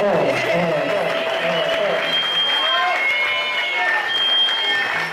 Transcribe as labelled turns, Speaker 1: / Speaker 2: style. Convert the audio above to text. Speaker 1: oh, oh.